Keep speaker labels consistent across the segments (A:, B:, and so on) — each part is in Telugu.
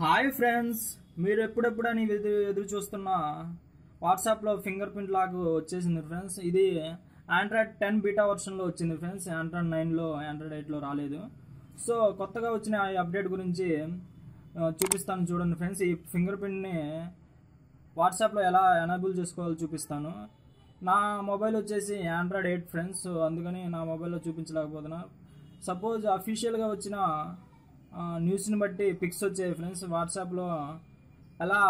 A: హాయ్ ఫ్రెండ్స్ మీరు ఎప్పుడెప్పుడని ఎదురు ఎదురు చూస్తున్న వాట్సాప్లో ఫింగర్ ప్రింట్ లాగ్ వచ్చేసింది ఫ్రెండ్స్. ఇది ఆండ్రాయిడ్ టెన్ బీటా వర్షన్లో వచ్చింది ఫ్రెండ్స్. ఆండ్రాయిడ్ నైన్లో ఆండ్రాయిడ్ ఎయిట్లో రాలేదు. సో కొత్తగా వచ్చిన ఈ అప్డేట్ గురించి చూపిస్తాను చూడండి ఫ్రెండ్స్. ఈ ఫింగర్ ప్రింట్ని వాట్సాప్లో ఎలా ఎనేబుల్ చేసుకోవాలో చూపిస్తాను. నా మొబైల్ వచ్చేసి ఆండ్రాయిడ్ ఎయిట్ ఫ్రెండ్స్. సో అందుకని నా మొబైల్లో చూపించలేకపోతున్నా. సపోజ్ అఫీషియల్గా వచ్చిన న్యూస్ని బట్టి పిక్స్ వచ్చాయి ఫ్రెండ్స్ వాట్సాప్లో ఎలా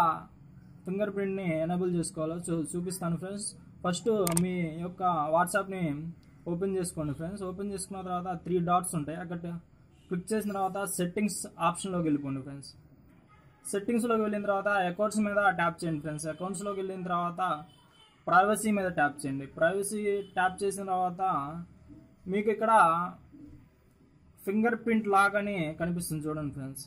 A: ఫింగర్ ప్రింట్ని ఎనేబుల్ చేసుకోవాలో చూ చూపిస్తాను ఫ్రెండ్స్ ఫస్ట్ మీ యొక్క వాట్సాప్ని ఓపెన్ చేసుకోండి ఫ్రెండ్స్ ఓపెన్ చేసుకున్న తర్వాత త్రీ డాట్స్ ఉంటాయి. అక్కడ క్లిక్ చేసిన తర్వాత సెట్టింగ్స్ ఆప్షన్లోకి వెళ్ళిపోండి ఫ్రెండ్స్ సెట్టింగ్స్లోకి వెళ్ళిన తర్వాత అకౌంట్స్ మీద ట్యాప్ చేయండి ఫ్రెండ్స్ అకౌంట్స్లోకి వెళ్ళిన తర్వాత ప్రైవసీ మీద ట్యాప్ చేయండి. ప్రైవసీ ట్యాప్ చేసిన తర్వాత మీకు ఇక్కడ ఫింగర్ ప్రింట్ లాక్ అని కనిపిస్తుంది చూడండి ఫ్రెండ్స్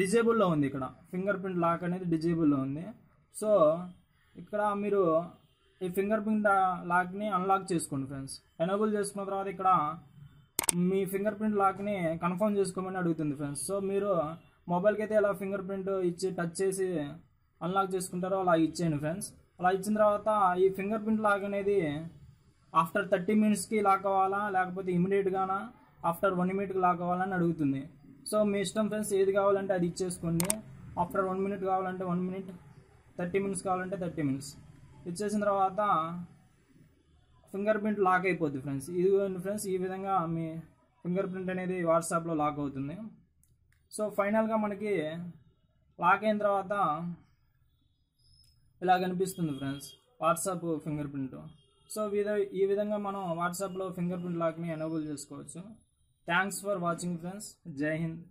A: డిజేబుల్లో ఉంది ఇక్కడ. ఫింగర్ ప్రింట్ లాక్ అనేది డిజేబుల్లో ఉంది. సో ఇక్కడ మీరు ఈ ఫింగర్ ప్రింట్ లాక్ని అన్లాక్ చేసుకోండి ఫ్రెండ్స్ ఎనేబుల్ చేసుకున్న తర్వాత ఇక్కడ మీ ఫింగర్ ప్రింట్ లాక్ని కన్ఫర్మ్ చేసుకోమని అడుగుతుంది ఫ్రెండ్స్ సో మీరు మొబైల్కి అయితే ఎలా ఫింగర్ ప్రింట్ ఇచ్చి టచ్ చేసి అన్లాక్ చేసుకుంటారో అలా ఇచ్చేయండి ఫ్రెండ్స్ అలా ఇచ్చిన తర్వాత ఈ ఫింగర్ ప్రింట్ లాక్ అనేది ఆఫ్టర్ థర్టీ మినిట్స్కి లాక్ అవ్వాలా? లేకపోతే ఇమీడియట్గానా ఆఫ్టర్ వన్ మినిట్కి లాక్ అవ్వాలని అడుగుతుంది. సో మీ ఇష్టం ఫ్రెండ్స్ ఏది కావాలంటే అది ఇచ్చేసుకోండి. ఆఫ్టర్ వన్ మినిట్ కావాలంటే వన్ మినిట్ థర్టీ మినిట్స్ కావాలంటే థర్టీ మినిట్స్ ఇచ్చేసిన తర్వాత ఫింగర్ ప్రింట్ లాక్ అయిపోద్ది ఫ్రెండ్స్ ఇది ఫ్రెండ్స్ ఈ విధంగా మీ ఫింగర్ ప్రింట్ అనేది వాట్సాప్లో లాక్ అవుతుంది. సో ఫైనల్గా మనకి లాక్ అయిన తర్వాత ఇలా కనిపిస్తుంది friends WhatsApp finger print so విధ ఈ విధంగా మనం వాట్సాప్లో ఫింగర్ ప్రింట్ లాక్ని ఎనేబుల్ చేసుకోవచ్చు. thanks for watching friends. Jai hind.